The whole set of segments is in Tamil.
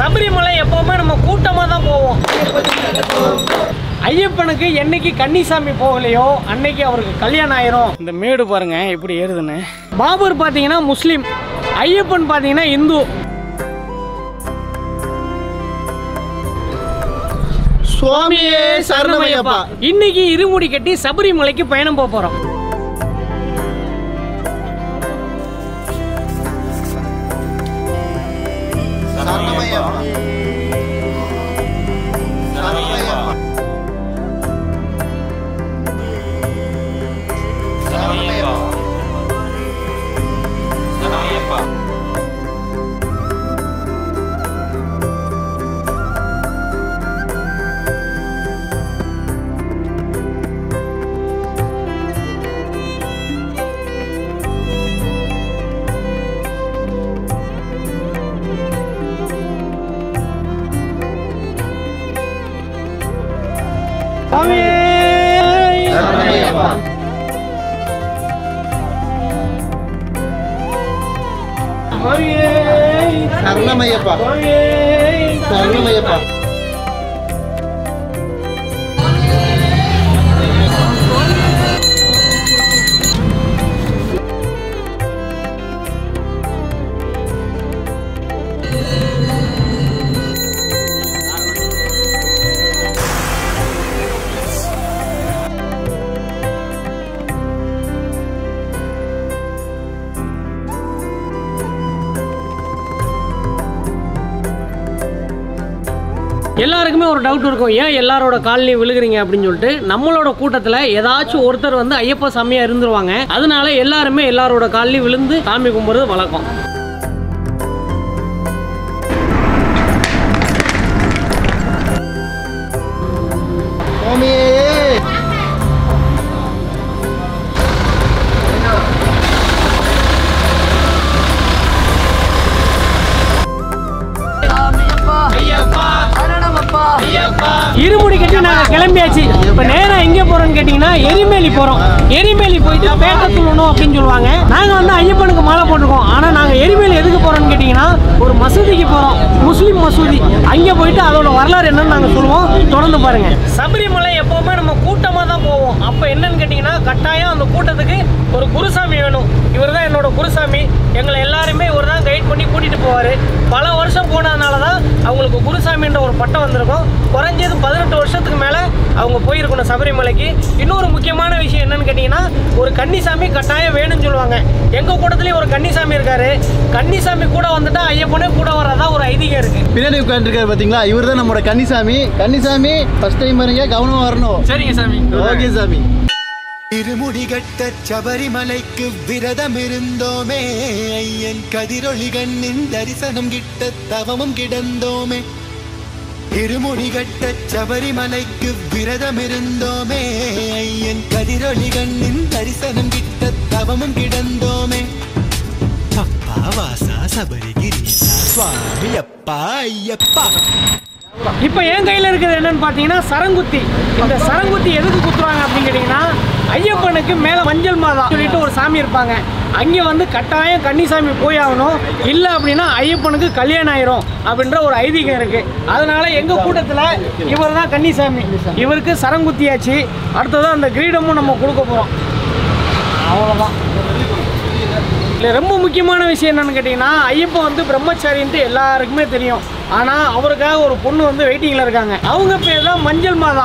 சபரிமலை எப்பவுமே நம்ம கூட்டமாக தான் போவோம். ஐயப்பனுக்கு என்னைக்கு கன்னிசாமி போகலையோ அன்னைக்கு அவருக்கு கல்யாணம் ஆயிரும். இந்த மேடு பாருங்க எப்படி ஏறுதுன்னு. பாபர் பார்த்தீங்கன்னா முஸ்லீம் ஐயப்பன் பார்த்தீங்கன்னா இந்து. சுவாமியே சரணமையப்பா. இன்னைக்கு இருமுடி கட்டி சபரிமலைக்கு பயணம் போக போறோம். சரணமையப்பா எல்லாருக்குமே ஒரு டவுட் இருக்கும். ஏன் எல்லாரோட கால்லையும் விழுகிறீங்க அப்படின்னு சொல்லிட்டு. நம்மளோட கூட்டத்தில் ஏதாச்சும் ஒருத்தர் வந்து ஐயப்ப சாமியாக இருந்துருவாங்க. அதனால எல்லாருமே எல்லாரோட கால்லையும் விழுந்து சாமி கும்பிட்றது வழக்கம். நாங்கள் இப்போ நேராக எங்கே போகிறோம்னு கேட்டிங்கன்னா எரிமேலி போகிறோம் எரிமேலி போயிட்டு பேட்டை துள்ளணும் அப்படின்னு சொல்லுவாங்க. நாங்கள் வந்து ஐயப்பனுக்கு மாலை போட்டிருக்கோம். ஆனால் நாங்கள் எரிமேலி எதுக்கு போகிறோம்னு கேட்டிங்கன்னா ஒரு மசூதிக்கு போகிறோம் முஸ்லீம் மசூதி. அங்கே போயிட்டு அதோட வரலாறு என்னன்னு நாங்கள் சொல்லுவோம். தொடர்ந்து பாருங்கள் சபரிமலை எப்போவுமே நம்ம கூட்டமாக தான் போவோம். அப்போ என்னன்னு கேட்டிங்கன்னா கட்டாயம் அந்த கூட்டத்துக்கு ஒரு குருசாமி வேணும். இவர் தான் என்னோடய குருசாமி. எங்களை எல்லாருமே இவர் தான் கைட் பண்ணி கூட்டிகிட்டு போவார். பல வருஷம் போனதுனால தான் அவங்களுக்கு குருசாமின்ற ஒரு பட்டம் வந்திருக்கும். குறைஞ்சது பதினெட்டு வருஷத்துக்கு மேலே அவங்க போயிருக்கணும் சபரிமலைக்கு. இன்னொரு முக்கியமான விஷயம் என்னன்னு கேட்டிங்கன்னா ஒரு கன்னிசாமி கட்டாயம் வேணும்னு சொல்லுவாங்க. எங்கள் கூட்டத்துலேயும் ஒரு கன்னிசாமி இருக்கார். கன்னிசாமி கூட வந்துட்டு ஐயப்பனே கூட வர்றதா ஒரு ஐதீகம் இருக்குது பின்னாடி உட்காந்துருக்காரு பார்த்தீங்களா இவர் தான் நம்மளோட கன்னிசாமி. கன்னிசாமி ஃபஸ்ட் டைம் வரீங்க கவனம் வரணும். சரிங்க சாமி. ஓகே சாமி. இருமுடிகட்ட சபரிமலைக்கு விரதம் இருந்தோமே ஐயன் கதிரொளி கண்ணின் தரிசனம் கிட்ட தவமும் கிடந்தோமே. இருமுடிகட்ட சபரிமலைக்கு விரதம் இருந்தோமே ஐயன் கதிரொளி கண்ணின் தரிசனம் கிட்ட தவமும் கிடந்தோமே. அப்பா வாசா சபரிகிரீசா சுவாமி அப்பா ஐயப்பா. இப்போ என் கையில் இருக்கிறது என்னன்னு பார்த்தீங்கன்னா சரங்குத்தி. இந்த சரங்குத்தி எதுக்கு குத்துறாங்க அப்படின்னு கேட்டிங்கன்னா ஐயப்பனுக்கு மேலே மஞ்சள் மாதா சொல்லிட்டு ஒரு சாமி இருப்பாங்க. அங்கே வந்து கட்டாயம் கன்னிசாமி போய் ஆகணும். இல்லை அப்படின்னா ஐயப்பனுக்கு கல்யாணம் ஆயிரும் அப்படின்ற ஒரு ஐதீகம் இருக்குது அதனால் எங்கள் கூட்டத்தில் இவர் தான் கன்னிசாமி. இவருக்கு சரங்குத்தியாச்சு. அடுத்ததான் அந்த கிரீடமும் நம்ம கொடுக்க போகிறோம் அவ்வளோதான் இல்லை ரொம்ப முக்கியமான விஷயம் என்னென்னு கேட்டிங்கன்னா ஐயப்பன் வந்து பிரம்மச்சாரின்ட்டு எல்லாருக்குமே தெரியும். ஆனால் அவருக்காக ஒரு பொண்ணு வந்து வெயிட்டிங்கில் இருக்காங்க. அவங்க பேர் தான் மஞ்சள் மாதா.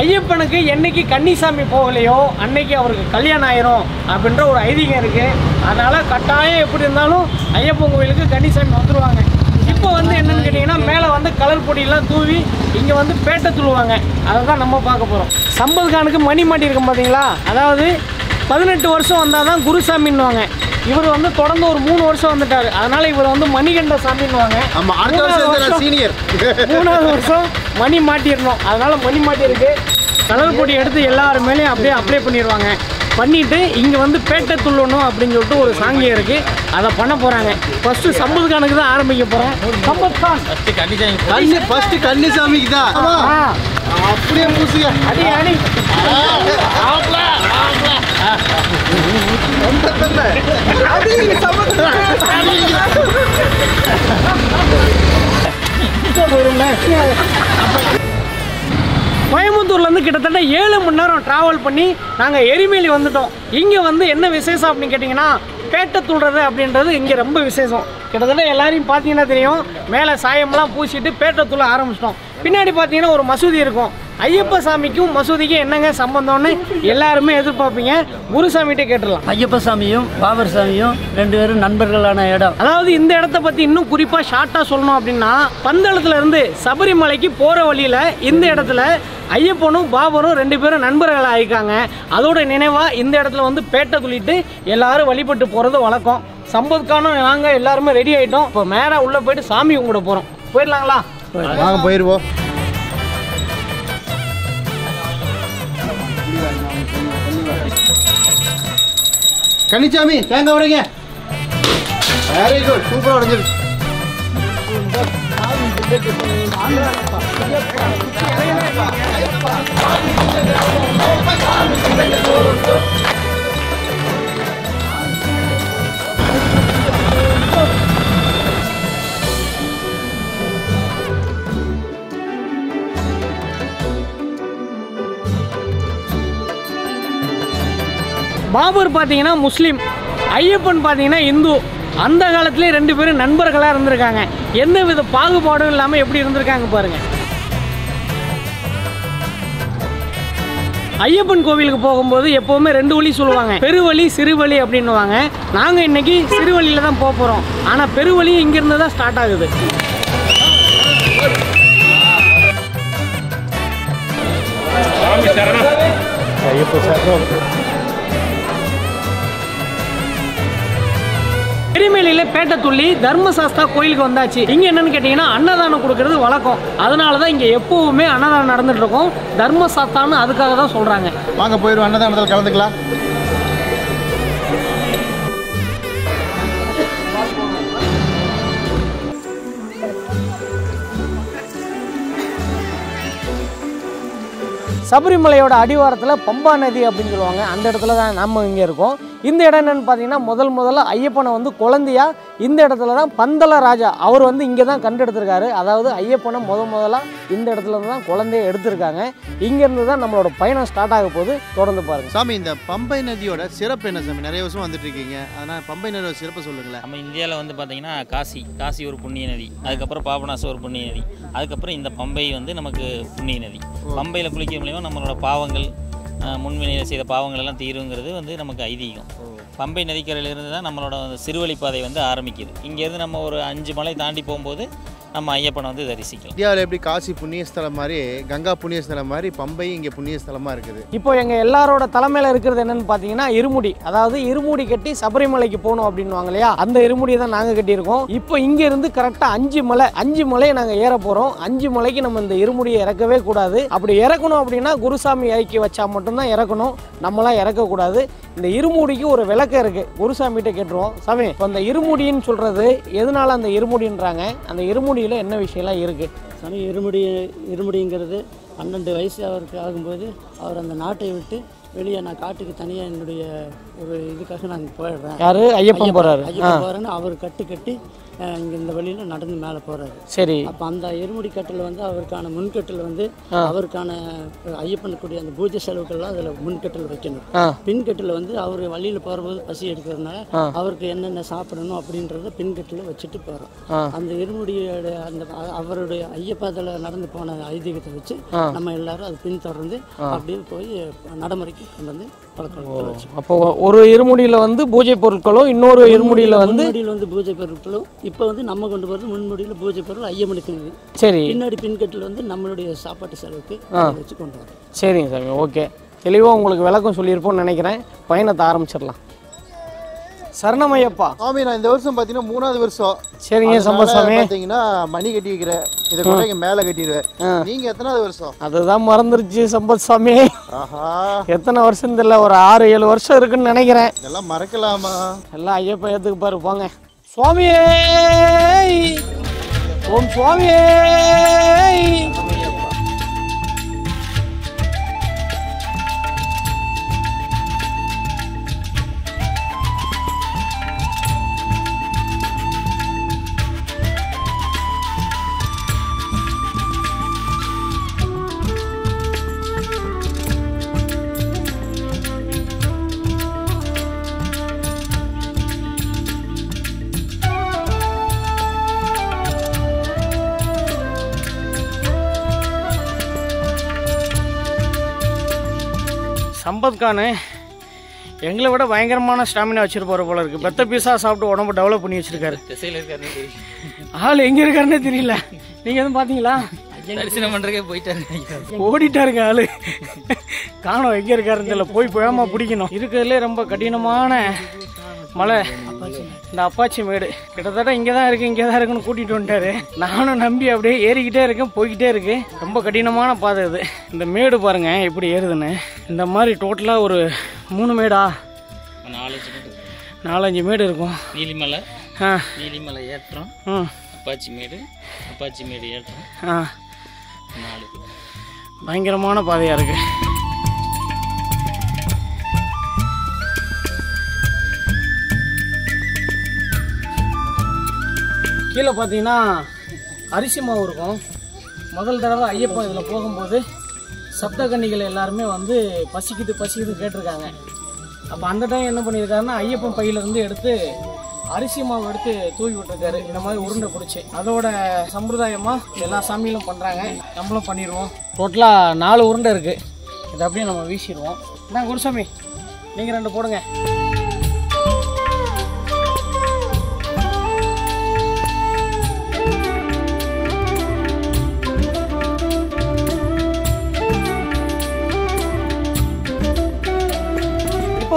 ஐயப்பனுக்கு என்னைக்கு கன்னிசாமி போகலையோ அன்னைக்கு அவருக்கு கல்யாணம் ஆயிரும் அப்படின்ற ஒரு ஐதீகம் இருக்குது அதனால் கட்டாயம் எப்படி இருந்தாலும் ஐயப்பன் கோவிலுக்கு கன்னிசாமி வந்துடுவாங்க இப்போ வந்து என்னென்னு கேட்டிங்கன்னா மேலே வந்து கலர் பொடியெல்லாம் தூவி இங்கே வந்து பேட்டை துள்ளுவாங்க. அதை தான் நம்ம பார்க்க போகிறோம் சம்பத் கானுக்கு மணி மாட்டியிருக்கோம் பார்த்தீங்களா அதாவது பதினெட்டு வருஷம் வந்தால் தான் குருசாமின்னுவாங்க. இவர் வந்து தொடர்ந்து ஒரு மூணு வருஷம் வந்துட்டாரு. அதனால இவர் வந்து மணிகண்ட சாமின்னுவாங்க ஆமா அடுத்த மூணாவது வருஷம் வருஷம் சீனியர். மூணாவது வருஷம் மணி மாட்டிடணும். அதனால மணி மாட்டியிருக்கு. கலர் பொடி எடுத்து எல்லார் மேலேயும் அப்படியே அப்ளை பண்ணிடுவாங்க. பண்ணிட்டு இங்கே வந்து பேட்டை துள்ளணும் அப்படின்னு சொல்லிட்டு ஒரு சாங்கியம் இருக்கு. அதை பண்ண போறாங்க. ஃபர்ஸ்ட் சம்பத் கானுக்கு தான் ஆரம்பிக்க போறோம் சம்பத் கான் கன்னி ஃபர்ஸ்ட் கன்னிசாமிக்கு தான் அப்படியே பூசுங்க அடி அடி. இருக்குல்ல கோயம்புத்தூர்லேருந்து கிட்டத்தட்ட ஏழு மணி நேரம் ட்ராவல் பண்ணி நாங்கள் எரிமேலி வந்துட்டோம். இங்கே வந்து என்ன விசேஷம் அப்படின்னு கேட்டிங்கன்னா பேட்டை துள்ளுறது அப்படின்றது இங்கே ரொம்ப விசேஷம். கிட்டத்தட்ட எல்லாரையும் பார்த்தீங்கன்னா தெரியும்? மேலே சாயம்லாம் பூசிட்டு பேட்டை துள்ள ஆரம்பிச்சிட்டோம். பின்னாடி பார்த்தீங்கன்னா ஒரு மசூதி இருக்கும். ஐயப்ப சாமிக்கும் மசூதிக்கும் என்னங்க சம்பந்தம்னு எல்லாருமே எதிர்பார்ப்பீங்க. குருசாமிகிட்டே கேட்டுடலாம். ஐயப்ப சாமியும் பாபர் சாமியும் ரெண்டு பேரும் நண்பர்களான இடம். அதாவது இந்த இடத்த பற்றி இன்னும் குறிப்பாக ஷார்ட்டாக சொல்லணும் அப்படின்னா பந்தளத்துல இருந்து சபரிமலைக்கு போகிற வழியில் இந்த இடத்துல ஐயப்பனும் பாபரும் ரெண்டு பேரும் நண்பர்கள் ஆயிக்காங்க அதோட நினைவாக இந்த இடத்துல வந்து பேட்டை துள்ளிட்டு எல்லாரும் வழிபட்டு போகிறது வழக்கம். சம்பதுக்கான நாங்கள் எல்லாருமே ரெடி ஆகிட்டோம் இப்போ மேலே உள்ளே போயிட்டு சாமி கும்பிட போகிறோம் போயிடலாங்களா? நாங்கள் போயிடுவோம் கனிச்சாமி தேங்காய் உடைங்க வெரி குட் சூப்பராக உடைஞ்சிருச்சு பாபர் பார்த்தீங்கன்னா முஸ்லீம் ஐயப்பன் பார்த்தீங்கன்னா இந்து. அந்த காலத்திலே ரெண்டு பேரும் நண்பர்களாக இருந்திருக்காங்க. எந்த வித பாகுபாடும் இல்லாமல் எப்படி இருந்திருக்காங்க பாருங்கள் ஐயப்பன் கோவிலுக்கு போகும்போது எப்போவுமே ரெண்டு வழி சொல்லுவாங்க. பெருவழி சிறுவழி அப்படின்னுவாங்க. நாங்கள் இன்னைக்கு சிறுவழியில் தான் போக போகிறோம் ஆனால் பெருவழி இங்கேருந்து தான் ஸ்டார்ட் ஆகுது. எரிமேலியில பேட்டை துள்ளி தர்மசாஸ்தா கோயிலுக்கு வந்தாச்சு. இங்க என்னன்னு கேட்டீங்கன்னா அன்னதானம் கொடுக்கறது வழக்கம். அதனாலதான் இங்க எப்பவுமே அன்னதானம் நடந்துட்டு இருக்கும். தர்மசாஸ்தான்னு அதுக்காக தான் சொல்றாங்க. வாங்க போயிருவோம் அன்னதானத்தில் கலந்துக்கலாம். சபரிமலையோட அடிவாரத்தில் பம்பா நதி அப்படின்னு சொல்லுவாங்க. அந்த இடத்துல தான் நம்ம இங்கே இருக்கோம். இந்த இடம் என்னென்னு பார்த்தீங்கன்னா முதல் முதல்ல ஐயப்பனை வந்து குழந்தையா இந்த இடத்துல தான் பந்தல ராஜா. அவர் வந்து இங்கே தான் கண்டெடுத்திருக்காரு. அதாவது ஐயப்பனை முத முதல்ல இந்த இடத்துல இருந்து தான் குழந்தைய எடுத்திருக்காங்க. இங்கேருந்து தான் நம்மளோட பயணம் ஸ்டார்ட் ஆக போகுது. தொடர்ந்து பாருங்க. சாமி இந்த பம்பை நதியோட சிறப்பு என்ன சாமி? நிறைய வருஷம் வந்துட்டு இருக்கீங்க. அதனால் பம்பை நதியோட சிறப்பு சொல்லுங்களேன். நம்ம இந்தியாவில் வந்து பார்த்தீங்கன்னா காசி காசி ஒரு புண்ணிய நதி. அதுக்கப்புறம் பாபநாசம் ஒரு புண்ணிய நதி. அதுக்கப்புறம் இந்த பம்பை வந்து நமக்கு புண்ணிய நதி. பம்பையில் குளிக்க மூலியமா நம்மளோட பாவங்கள் முன்வினையில் செய்த பாவங்கள் எல்லாம் தீருங்கிறது வந்து நமக்கு ஐதீகம். பம்பை நதிக்கரையிலிருந்து தான் நம்மளோட சிறுவழிப்பாதை வந்து ஆரம்பிக்குது. இங்கேருந்து நம்ம ஒரு அஞ்சு மலை தாண்டி போகும்போது நம்ம ஐயப்பனை வந்து தரிசிக்கலாம். இந்தியாவில் எப்படி காசி புண்ணியஸ்தலம் மாதிரி கங்கா புண்ணியஸ்தலம் மாதிரி பம்பை இங்கே புண்ணியஸ்தலமாக இருக்குது? இப்போ எங்கள் எல்லாரோட தலைமையில் இருக்கிறது என்னன்னு பார்த்தீங்கன்னா இருமுடி. அதாவது இருமுடி கட்டி சபரிமலைக்கு போகணும் அப்படின்னுவாங்க இல்லையா? அந்த இருமுடியை தான் நாங்கள் கட்டியிருக்கோம். இப்போ இங்கேருந்து கரெக்டாக அஞ்சு மலை அஞ்சு மலையை நாங்கள் ஏற போகிறோம் அஞ்சு மலைக்கு நம்ம இந்த இருமுடியை இறக்கவே கூடாது. அப்படி இறக்கணும் அப்படின்னா குருசாமி இறக்கி வச்சா மட்டும்தான் இறக்கணும். நம்மளாம் இறக்கக்கூடாது. இந்த இருமுடிக்கு ஒரு விளக்கம் இருக்குது குருசாமிகிட்ட கேட்டுருவோம். சாமி இப்போ அந்த இருமுடின்னு சொல்கிறது எதனால அந்த இருமுடின்றாங்க? அந்த இருமுடியில் என்ன விஷயம்லாம் இருக்குது சாமி இருமுடி இருமுடிங்கிறது பன்னெண்டு வயசு அவருக்கு ஆகும்போது அவர் அந்த நாட்டை விட்டு வெளியே நான் காட்டுக்கு தனியாக என்னுடைய ஒரு இதுக்காக நான் போயிடுறேன். யாரு? ஐயப்பன் போகிறாரு ஐயப்பன் போகிறேன்னு அவர் கட்டு கட்டி இங்கே இந்த வழியில் நடந்து மேலே போகிறாரு சரி. அப்போ அந்த இருமுடி கட்டில் வந்து அவருக்கான முன்கட்டில் வந்து அவருக்கான ஐயப்பனுக்குரிய அந்த பூஜை செலவுக்கள்லாம் அதில் முன்கட்டில் வைக்கணும். பின்கட்டில் வந்து அவர் வழியில் போகிறபோது பசி எடுக்கிறதுனால அவருக்கு என்னென்ன சாப்பிடணும் அப்படின்றத பின்கட்டில் வச்சுட்டு போகிறோம். அந்த இருமுடியோட அந்த அவருடைய ஐயப்பாதில் நடந்து போன ஐதீகத்தை வச்சு நம்ம எல்லாரும் அதை பின்தொடர்ந்து அப்படியே போய் நடைமுறைக்கு கொண்டு வந்து பழக்கம் அப்போ ஒரு இருமுடியில் வந்து பூஜை பொருட்களும் இன்னொரு இருமுடியில் வந்து முன்முடியில் வந்து பூஜை பொருட்களும் இப்போ வந்து நம்ம கொண்டு போகிறது முன்முடியில் பூஜை பொருள் ஐயமனுக்கு சரி. பின்னாடி பின்கட்டில் வந்து நம்மளுடைய சாப்பாட்டு செலவுக்கு வச்சு கொண்டு வரோம் சரிங்க சாமி ஓகே. தெளிவாக உங்களுக்கு விளக்கம் சொல்லியிருப்போம்னு நினைக்கிறேன். பயணத்தை ஆரம்பிச்சிடலாம். சரணமையப்பா. சாமி நான் இந்த வருஷம் பார்த்தீங்கன்னா மூணாவது வருஷம். சரிங்க சம்பத் சாமி பார்த்தீங்கன்னா மணி கட்டி வைக்கிறேன் இதை கூட இங்கே மேலே கட்டிடுவேன். நீங்கள் எத்தனாவது வருஷம்? அதுதான் மறந்துருச்சு சம்பத் சாமி ஆஹா. எத்தனை வருஷம் தெரியல ஒரு ஆறு ஏழு வருஷம் இருக்குன்னு நினைக்கிறேன். இதெல்லாம் மறக்கலாமா? எல்லாம் ஐயப்ப ஏத்துக்கு பாரு போங்க. சுவாமியே! ஓம் சுவாமியே! சம்பத் கானு எங்களை விட பயங்கரமான ஸ்டாமினா வச்சிருப்பாரு போல இருக்கு. பெத்த பீஸா சாப்பிட்டு உடம்பு டெவலப் பண்ணி வச்சிருக்காரு. ஆள் எங்க இருக்காருன்னே தெரியல. நீங்க எதுவும் பாத்தீங்களா? தரிசனம் பண்ணுறக்கே போயிட்டாரு. ஓடிட்டாருங்க ஆளு. காணோம் எங்க இருக்காருன்னு தெரியல. போய் வேகமா பிடிக்கணும். இருக்கிறதுலே ரொம்ப கடினமான மலை இந்த அப்பாச்சி மேடு. கிட்டத்தட்ட இங்கே தான் இருக்கு இங்கே தான் இருக்குன்னு கூட்டிட்டு வந்துட்டாரு. நானும் நம்பி அப்படியே ஏறிக்கிட்டே இருக்கேன் போய்கிட்டே இருக்கு. ரொம்ப கடினமான பாதை இது. இந்த மேடு பாருங்க எப்படி ஏறுதுன்னு. இந்த மாதிரி டோட்டலாக ஒரு மூணு மேடா? நாலஞ்சு மேடு இருக்கும். நீலிமலை. ஆ. நீலிமலை ஏற்றம் ம் அப்பாச்சி மேடு அப்பாச்சி மேடு ஏற்றம். ஆ. நாலு. பயங்கரமான பாதையாக இருக்கு. கீழே பார்த்தீங்கன்னா அரிசி மாவு இருக்கும். முதல் தடவை ஐயப்பன் இதில் போகும்போது சப்த கன்னிகள் எல்லாருமே வந்து பசிக்குது பசிக்குது கேட்டிருக்காங்க. அப்போ அந்த டைம் என்ன பண்ணியிருக்காருன்னா ஐயப்பன் பையிலேருந்து எடுத்து அரிசி மாவு எடுத்து தூவி விட்டுருக்காரு. இந்த மாதிரி உருண்டை பிடிச்சி. அதோட சம்பிரதாயமாக எல்லா சாமியிலும் பண்ணுறாங்க நம்மளும் பண்ணிடுவோம் டோட்டலாக நாலு உருண்டை இருக்குது இதை அப்படியே நம்ம வீசிடுவோம். என்ன குருசாமி நீங்கள் ரெண்டு போடுங்க.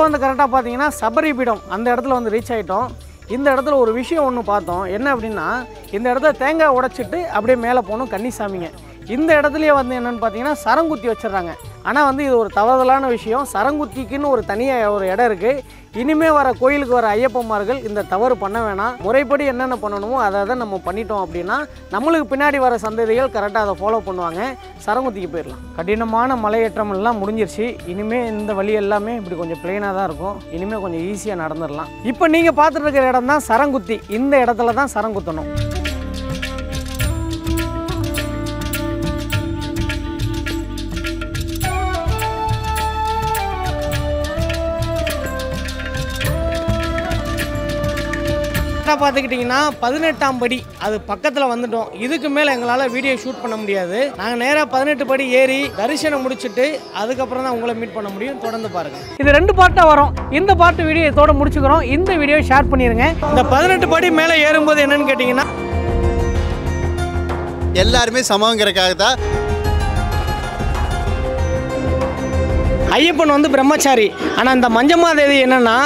வந்து கரெக்டாக பார்த்தீங்கன்னா சபரிபீடம் அந்த இடத்துல வந்து ரீச் ஆகிட்டோம் இந்த இடத்துல ஒரு விஷயம் ஒன்று பார்த்தோம். என்ன அப்படின்னா இந்த இடத்துல தேங்காய் உடைச்சிட்டு அப்படியே மேலே போகணும் கன்னிசாமிங்க. இந்த இடத்துலயே வந்து என்னென்னு பார்த்தீங்கன்னா சரங்குத்தி வச்சிடுறாங்க. ஆனால் வந்து இது ஒரு தவறுதலான விஷயம். சரங்குத்திக்குன்னு ஒரு தனியாக ஒரு இடம் இருக்குது இனிமே வர கோயிலுக்கு வர ஐயப்பன்மார்கள் இந்த தவறு பண்ண வேணாம். முறைப்படி என்னென்ன பண்ணணுமோ அதை அதை நம்ம பண்ணிட்டோம் அப்படின்னா நம்மளுக்கு பின்னாடி வர சந்ததிகள் கரெக்டாக அதை ஃபாலோ பண்ணுவாங்க. சரங்குத்திக்கு போயிடலாம். கடினமான மலையேற்றம் எல்லாம் முடிஞ்சிருச்சு. இனிமேல் இந்த வழி எல்லாமே இப்படி கொஞ்சம் பிளெயினாக தான் இருக்கும். இனிமேல் கொஞ்சம் ஈஸியாக நடந்துடலாம். இப்போ நீங்கள் பார்த்துட்டு இருக்கிற இடம் தான் சரங்குத்தி. இந்த இடத்துல தான் சரங்குத்தணும். கரெக்டாக பார்த்துக்கிட்டிங்கன்னா பதினெட்டாம் படி. அது பக்கத்தில் வந்துட்டோம். இதுக்கு மேலே எங்களால் வீடியோ ஷூட் பண்ண முடியாது. நாங்கள் நேராக பதினெட்டு படி ஏறி தரிசனம் முடிச்சுட்டு அதுக்கப்புறம் தான் உங்களை மீட் பண்ண முடியும். தொடர்ந்து பாருங்கள் இது ரெண்டு பார்ட்டாக வரும். இந்த பார்ட் வீடியோ இதோட முடிச்சுக்கிறோம். இந்த வீடியோ ஷேர் பண்ணிடுங்க இந்த பதினெட்டு படி மேலே ஏறும்போது என்னன்னு கேட்டிங்கன்னா எல்லாருமே சமங்கிறக்காக தான். ஐயப்பன் வந்து பிரம்மச்சாரி. ஆனால் இந்த மஞ்சமாதேவி என்னன்னா